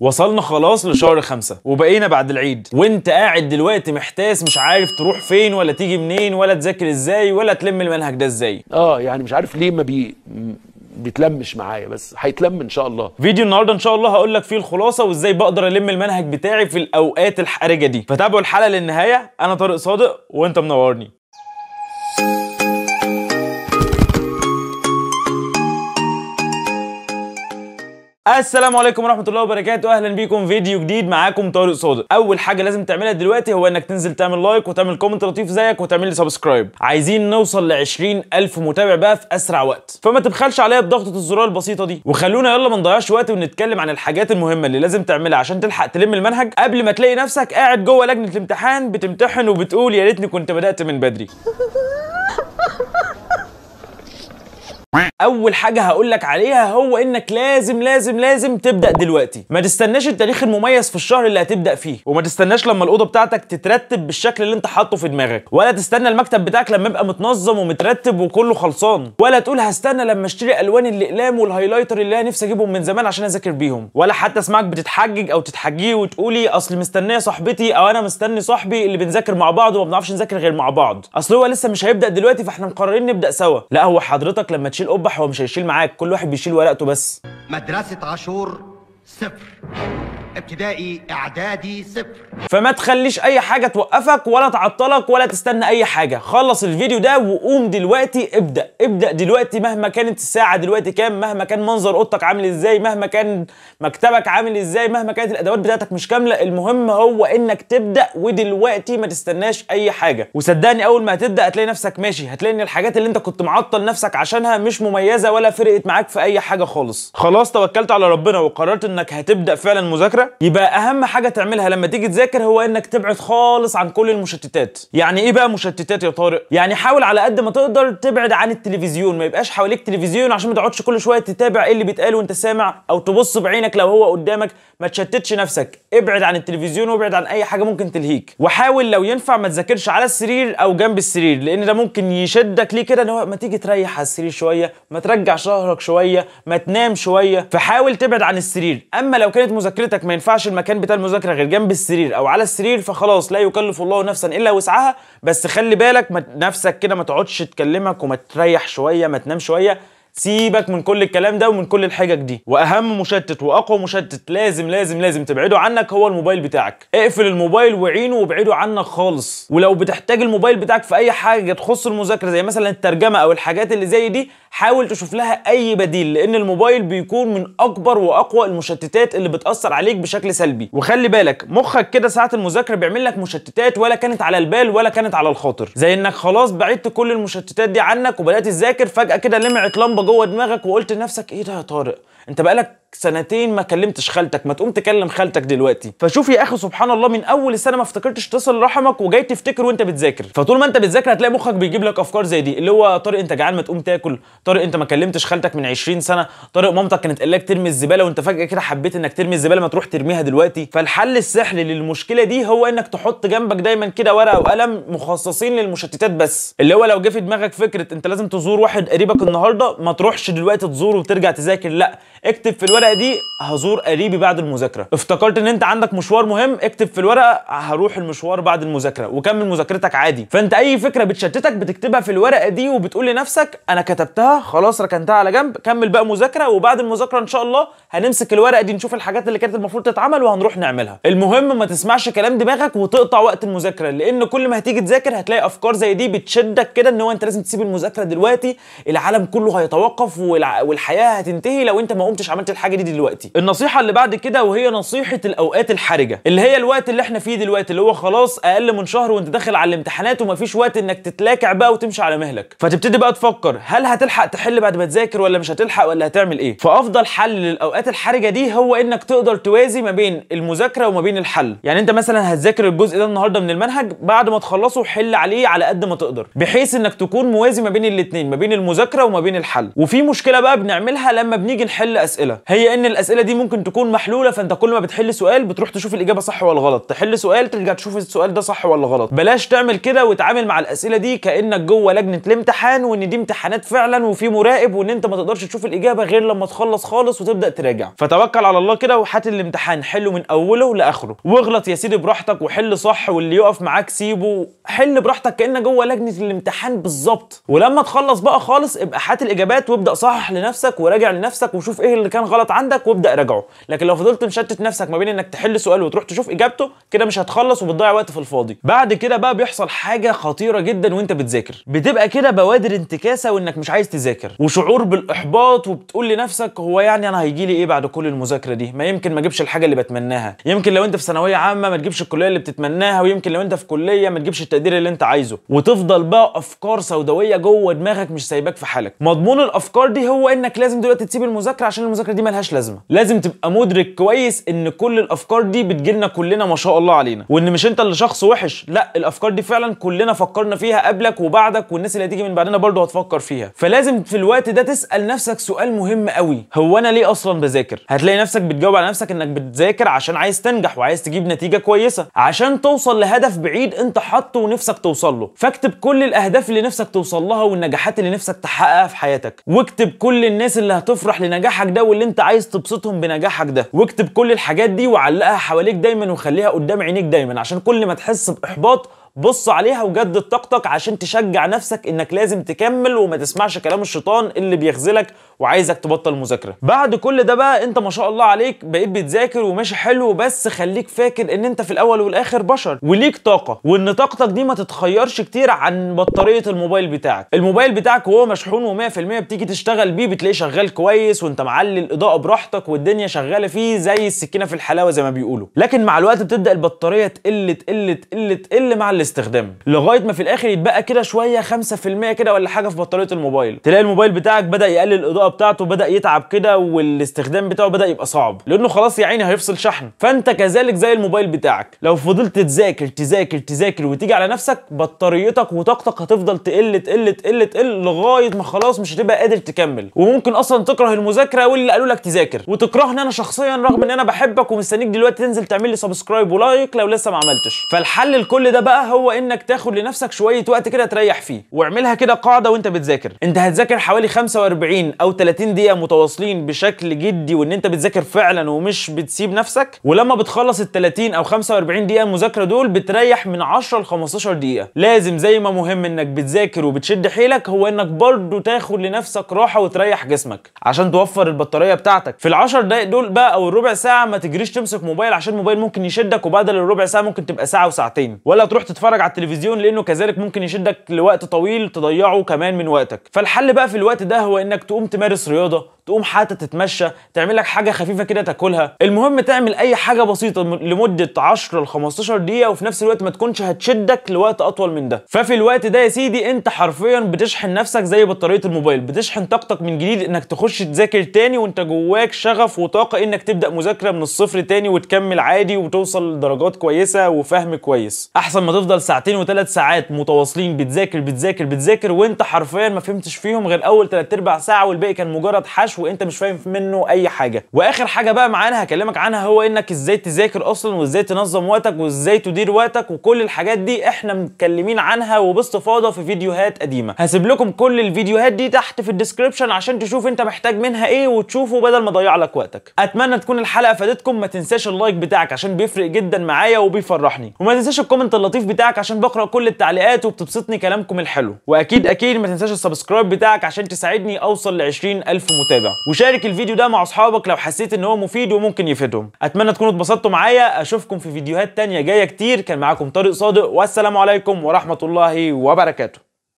وصلنا خلاص لشهر خمسة وبقينا بعد العيد. وانت قاعد دلوقتي محتاس مش عارف تروح فين ولا تيجي منين ولا تذاكر إزاي ولا تلم المنهج ده إزاي. آه يعني مش عارف ليه ما بي بيتلمش معايا بس هيتلم إن شاء الله. فيديو النهارده إن شاء الله هقول لك فيه الخلاصة وإزاي بقدر ألم المنهج بتاعي في الأوقات الحرجة دي. فتابعوا الحلقة للنهاية أنا طارق صادق وأنت منورني. السلام عليكم ورحمة الله وبركاته. أهلا بيكم. فيديو جديد معاكم طارق صادق. أول حاجة لازم تعملها دلوقتي هو إنك تنزل تعمل like وتعمل comment لطيف زيك وتعمل لي subscribe عايزين نوصل ل 20000 متابع بقى في أسرع وقت. فما تبخلش عليا بضغطة الزرار البسيطة دي. وخلونا يلا ما نضيعش وقت ونتكلم عن الحاجات المهمة اللي لازم تعملها عشان تلحق تلم المنهج. قبل ما تلاقي نفسك قاعد جوه لجنة الامتحان بتمتحن وبتقول يا ريتني كنت بدأت من بدري. أول حاجة هقول لك عليها هو إنك لازم لازم لازم تبدأ دلوقتي. ما تستناش التاريخ المميز في الشهر اللي هتبدأ فيه وما تستناش لما الأوضة بتاعتك تترتب بالشكل اللي أنت حاطه في دماغك. ولا تستنى المكتب بتاعك لما يبقى متنظم ومترتب وكله خلصان. ولا تقول هستنى لما أشتري ألوان الأقلام والهايلايتر اللي أنا نفسي أجيبهم من زمان عشان أذاكر بيهم. ولا حتى أسمعك بتتحجج أو تتحجيه وتقولي أصل مستنية صاحبتي أو أنا مستني صاحبي اللي بنذاكر مع بعض وما بنعرفش نذاكر غير مع بعض. أصل هو لسه مش هيبدأ دلوقتي فإحنا مقررين نبدأ سوا. لا هو حضرتك لما قبح هو مش هيشيل معاك كل واحد بيشيل ورقته بس. مدرسة عاشور صفر. ابتدائي إعدادي صفر. فما تخليش أي حاجة توقفك ولا تعطلك ولا تستنى أي حاجة. خلص الفيديو ده وقوم دلوقتي ابدأ ابدأ دلوقتي مهما كانت الساعة دلوقتي كام مهما كان منظر أوضتك عامل إزاي مهما كان مكتبك عامل إزاي مهما كانت الأدوات بتاعتك مش كاملة. المهم هو إنك تبدأ ودلوقتي ما تستناش أي حاجة. وصدقني أول ما هتبدأ هتلاقي نفسك ماشي. هتلاقي إن الحاجات اللي أنت كنت معطل نفسك عشانها مش مميزة ولا فرقت معاك في أي حاجة خالص. خلاص توكلت على ربنا وقررت إنك هتبدأ فعلا مذاكرة؟ يبقى أهم حاجة تعملها لما تيجي تذاكر هو إنك تبعد خالص عن كل المشتتات. يعني إيه بقى مشتتات يا طارق؟ يعني حاول على قد ما تقدر تبعد عن التلفزيون. ما يبقاش حواليك تلفزيون عشان ما تقعدش كل شوية تتابع إيه اللي بيتقال وأنت سامع أو تبص بعينك لو هو قدامك. ما تشتتش نفسك. ابعد عن التلفزيون وابعد عن أي حاجة ممكن تلهيك. وحاول لو ينفع ما تذاكرش على السرير أو جنب السرير لأن ده ممكن يشدك ليه كده؟ إن هو ما تيجي تريح على السرير شوية ما ترجع شهرك شوية ما تنام شوية. فحاول تبعد عن السرير. أما لو كانت مذاكرتك ما ينفعش المكان بتاع المذاكرة غير جنب السرير أو على السرير فخلاص لا يكلف الله نفسا إلا وسعها. بس خلي بالك نفسك كده ما تقعدش تكلمك وما تريح شوية ما تنام شوية. سيبك من كل الكلام ده ومن كل الحجج دي. وأهم مشتت وأقوى مشتت لازم لازم لازم تبعده عنك هو الموبايل بتاعك. اقفل الموبايل وعينه وابعده عنك خالص. ولو بتحتاج الموبايل بتاعك في أي حاجة تخص المذاكرة زي مثلا الترجمة أو الحاجات اللي زي دي حاول تشوف لها أي بديل لأن الموبايل بيكون من أكبر وأقوى المشتتات اللي بتأثر عليك بشكل سلبي. وخلي بالك مخك كده ساعة المذاكرة بيعمل لك مشتتات ولا كانت على البال ولا كانت على الخاطر. زي إنك خلاص بعدت كل المشتتات دي عنك وبدأت تذاكر فجأة كده لمعت لمبة جوه دماغك وقلت لنفسك إيه ده يا طارق؟ أنت بقالك سنتين ما كلمتش خالتك ما تقوم تكلم خالتك دلوقتي. فشوف يا أخي سبحان الله من أول السنة ما افتكرتش تصل رحمك وجاي تفتكر وأنت بتذاكر. فطول ما أنت بتذاكر هتلاقي مخك بيجيب لك أفكار زي دي اللي هو طارق أنت جعان ما تقوم تاكل طارق أنت ما كلمتش خالتك من 20 سنة طارق مامتك كانت قايله لك ترمي الزبالة وأنت فجأة كده حبيت إنك ترمي الزبالة ما تروح ترميها دلوقتي. فالحل السحري للمشكلة دي هو إنك تحط جنبك دايما كده ورقة وقلم مخصصين للمشتتات بس. اللي هو لو جه في دماغك فكرة أنت لازم تزور واحد قريبك النهارده ما تروحش دلوقتي تزوره وترجع تذاكر لأ اكتب في الورقة دي هزور قريبي بعد المذاكرة افتكرت إن أنت عندك مشوار مهم اكتب في الورقة هروح المشوار بعد المذاكرة وكمل مذاكرتك عادي فأنت أي فكرة بتشتتك بتكتبها في الورقة دي وبتقول لنفسك أنا كتبتها خلاص ركنتها على جنب كمل بقى مذاكرة وبعد المذاكرة إن شاء الله هنمسك الورقة دي نشوف الحاجات اللي كانت المفروض تتعمل وهنروح نعملها المهم ما تسمعش كلام دماغك وتقطع وقت المذاكرة لأن كل ما هتيجي تذاكر هتلاقي أفكار زي دي بتشدك كده إن هو أنت لازم تسيب المذاكرة دلوقتي العالم كله هيتوقف. والحياة هتنتهي لو أنت ما قمتش عملت الحاجة دي دلوقتي. النصيحة اللي بعد كده وهي نصيحة الأوقات الحرجة اللي هي الوقت اللي إحنا فيه دلوقتي اللي هو خلاص أقل من شهر وأنت داخل على الامتحانات ومفيش وقت إنك تتلاكع بقى وتمشي على مهلك. فتبتدي بقى تفكر هل هتلحق تحل بعد ما تذاكر ولا مش هتلحق ولا هتعمل إيه؟ فأفضل حل للأوقات الحرجة دي هو إنك تقدر توازي ما بين المذاكرة وما بين الحل. يعني أنت مثلا هتذاكر الجزء ده النهارده من المنهج بعد ما تخلصه حل عليه على قد ما تقدر بحيث إنك تكون موازي ما بين الاثنين ما بين المذاكرة وما بين الحل. وفي مشكلة بقى بنعملها لما بنيجي نحل أسئلة. هي إن الأسئلة دي ممكن تكون محلولة فأنت كل ما بتحل سؤال بتروح تشوف الإجابة صح ولا غلط. تحل سؤال ترجع تشوف السؤال ده صح ولا غلط. بلاش تعمل كده وتعامل مع الأسئلة دي كأنك جوه لجنة الامتحان وإن دي امتحانات فعلا وفي مراقب وإن أنت ما تقدرش تشوف الإجابة غير لما تخلص خالص وتبدأ تراجع. فتوكل على الله كده وحات الامتحان حله من أوله لآخره. واغلط يا سيدي براحتك وحل صح واللي يقف معاك سيبه. حل براحتك كأنك جوه لجنة الامتحان بالظبط. ولما تخلص بقى خالص ابقى هات الإجابات وابدأ صحح لنفسك وراجع لنفسك وشوف إيه اللي كان غلط عندك وابدأ راجعه. لكن لو فضلت مشتت نفسك ما بين إنك تحل سؤال وتروح تشوف إجابته كده مش هتخلص وبتضيع وقت في الفاضي. بعد كده بقى بيحصل حاجة خطيرة جدا وأنت بتذاكر. بتبقى كده بوادر انتكاسة وإنك مش عايز تذاكر. وشعور بالإحباط وبتقول لنفسك هو يعني أنا هيجي لي إيه بعد كل المذاكرة دي؟ ما يمكن ما أجيبش الحاجة اللي بتمناها. يمكن لو أنت في ثانوية عامة ما تجيبش الكلية اللي بتتمناها ويمكن لو أنت في كلية ما تجيبش التقدير اللي أنت عايزه. وتفضل بقى أفكار سوداوية جوه دماغك مش سايباك في حالك. مضمون الأفكار دي هو إنك لازم دلوقتي تسيب المذاكرة عشان المذاكرة دي ملهاش لازمة. لازم تبقى مدرك كويس إن كل الأفكار دي بتجيلنا كلنا ما شاء الله علينا. وإن مش أنت اللي شخص وحش لأ الأفكار دي فعلا كلنا فكرنا فيها قبلك وبعدك والناس اللي هتيجي من بعدنا برضه هتفكر فيها. فلازم في الوقت ده تسأل نفسك سؤال مهم قوي. هو أنا ليه أصلا بذاكر؟ هتلاقي نفسك بتجاوب على نفسك إنك بتذاكر عشان عايز تنجح وعايز تجيب نتيجة كويسة. عشان توصل لهدف بعيد أنت حاطه ونفسك توصل له. فاكتب كل الأهداف اللي نفسك توصل لها والنجاحات اللي نفسك تحققها في حياتك. واكتب كل الناس اللي هتفرح لنجاحك ده واللي أنت عايز تبسطهم بنجاحك ده. واكتب كل الحاجات دي وعلقها حواليك دايما وخليها قدام عينيك دايما عشان كل ما تحس بإحباط بص عليها وجدد طاقتك عشان تشجع نفسك إنك لازم تكمل وما تسمعش كلام الشيطان اللي بيخذلك وعايزك تبطل مذاكرة. بعد كل ده بقى انت ما شاء الله عليك بقيت بتذاكر وماشي حلو بس خليك فاكر ان انت في الأول والآخر بشر وليك طاقة وان طاقتك دي ما تتخيرش كتير عن بطارية الموبايل بتاعك. الموبايل بتاعك وهو مشحون و100% بتيجي تشتغل بيه بتلاقيه شغال كويس وانت معلي الإضاءة براحتك والدنيا شغالة فيه زي السكينة في الحلاوة زي ما بيقولوا. لكن مع الوقت بتبدأ البطارية تقل تقل تقل تقل مع الاستخدام لغاية ما في الآخر يتبقى كده شوية 5% كده ولا حاجة في بطارية الموبايل. تلاقي الموبايل بتاعك بدأ يقلل الإضاءة بتاعته بدأ يتعب كده والاستخدام بتاعه بدأ يبقى صعب. لأنه خلاص يا عيني هيفصل شحن. فأنت كذلك زي الموبايل بتاعك. لو فضلت تذاكر تذاكر تذاكر وتيجي على نفسك بطاريتك وطاقتك هتفضل تقل تقل تقل تقل لغاية ما خلاص مش هتبقى قادر تكمل. وممكن أصلا تكره المذاكرة واللي قالوا لك تذاكر. وتكرهني أنا شخصيا رغم إن أنا بحبك ومستنيك دلوقتي تنزل تعمل لي subscribe و like لو لسه ما عملتش. فالحل لكل ده بقى هو إنك تاخد لنفسك شوية وقت كده تريح فيه. واعملها كده قاعدة وأنت بتذاكر. أنت هتذاكر حوالي 45 أو 30 دقيقة متواصلين بشكل جدي وإن أنت بتذاكر فعلا ومش بتسيب نفسك ولما بتخلص ال 30 أو 45 دقيقة مذاكرة دول بتريح من 10 ل 15 دقيقة. لازم زي ما مهم إنك بتذاكر وبتشد حيلك هو إنك برضه تاخد لنفسك راحة وتريح جسمك عشان توفر البطارية بتاعتك. في ال 10 دقايق دول بقى أو الربع ساعة ما تجريش تمسك موبايل عشان الموبايل ممكن يشدك وبدل الربع ساعة ممكن تبقى ساعة وساعتين. ولا تروح تتفرج على التلفزيون لأنه كذلك ممكن يشدك لوقت طويل تضيعه كمان من وقتك. فالحل بقى في الوقت ده هو إنك تقوم تمارس 메르스로요도 تقوم حتى تتمشى تعمل لك حاجة خفيفة كده تاكلها. المهم تعمل أي حاجة بسيطة لمدة 10 ل 15 دقيقة وفي نفس الوقت ما تكونش هتشدك لوقت أطول من ده. ففي الوقت ده يا سيدي أنت حرفيا بتشحن نفسك زي بطارية الموبايل. بتشحن طاقتك من جديد إنك تخش تذاكر تاني وأنت جواك شغف وطاقة إنك تبدأ مذاكرة من الصفر تاني وتكمل عادي وتوصل لدرجات كويسة وفهم كويس. أحسن ما تفضل ساعتين وثلاث ساعات متواصلين بتذاكر بتذاكر بتذاكر وأنت حرفيا ما فهمتش فيهم غير أول ثلاث أرباع ساعة والباقي كان مجرد حشو وانت مش فاهم منه اي حاجة. واخر حاجة بقى معانا هكلمك عنها هو انك إزاي تذاكر أصلا وازاي تنظم وقتك وازاي تدير وقتك وكل الحاجات دي إحنا متكلمين عنها وباستفاضة في فيديوهات قديمة. هسيب لكم كل الفيديوهات دي تحت في ال description عشان تشوف انت محتاج منها إيه وتشوفه بدل ما اضيع لك وقتك. اتمنى تكون الحلقة فادتكم. ما تنساش ال like بتاعك عشان بيفرق جدا معايا وبيفرحني. وما تنساش ال comment اللطيف بتاعك عشان بقرأ كل التعليقات وبتبسطني كلامكم الحلو. وأكيد أكيد ما تنساش ال subscribe بتاعك عشان تساعدني أوصل ل 20000 متابع. وشارك الفيديو ده مع أصحابك لو حسيت إن هو مفيد وممكن يفيدهم. أتمنى تكونوا اتبسطتوا معايا. أشوفكم في فيديوهات تانية جاية كتير. كان معاكم طارق صادق. والسلام عليكم ورحمة الله وبركاته.